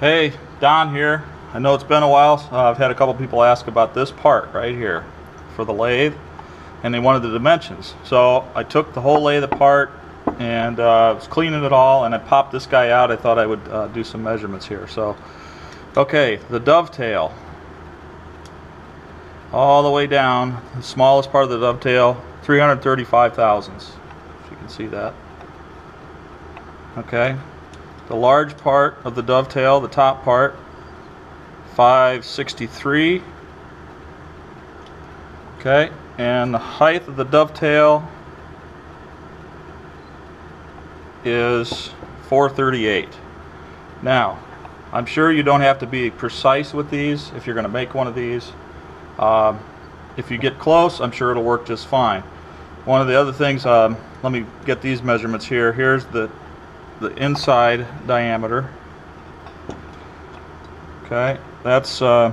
Hey, Don here. I know it's been a while. I've had a couple people ask about this part right here for the lathe, and they wanted the dimensions. So I took the whole lathe apart and uh, was cleaning it all, and I popped this guy out. I thought I would uh, do some measurements here. So, okay, the dovetail. All the way down, the smallest part of the dovetail, 335 thousandths. If you can see that. Okay, the large part of the dovetail, the top part, 563. Okay, and the height of the dovetail is 438. Now, I'm sure you don't have to be precise with these if you're going to make one of these. Um, if you get close, I'm sure it'll work just fine. One of the other things, um, let me get these measurements here. Here's the the inside diameter. Okay, that's uh,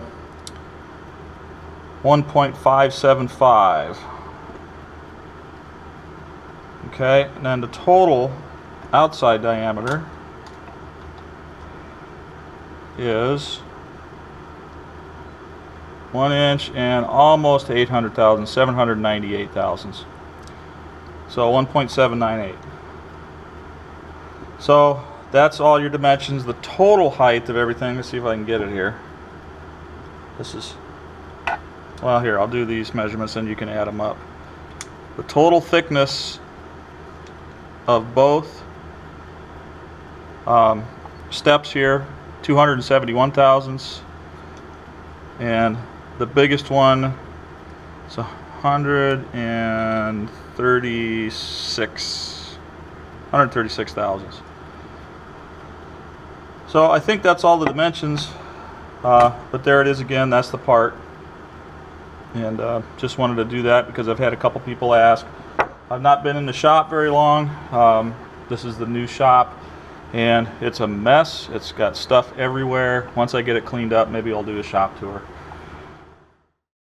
1.575. Okay, and then the total outside diameter is one inch and almost 800,000, 798 thousandths. So 1.798. So that's all your dimensions. The total height of everything. Let's see if I can get it here. This is, well, here, I'll do these measurements and you can add them up. The total thickness of both um, steps here, 271 thousandths. And the biggest one is 136, 136 thousandths. So I think that's all the dimensions, uh, but there it is again, that's the part. And uh, just wanted to do that because I've had a couple people ask. I've not been in the shop very long. Um, this is the new shop and it's a mess. It's got stuff everywhere. Once I get it cleaned up, maybe I'll do a shop tour.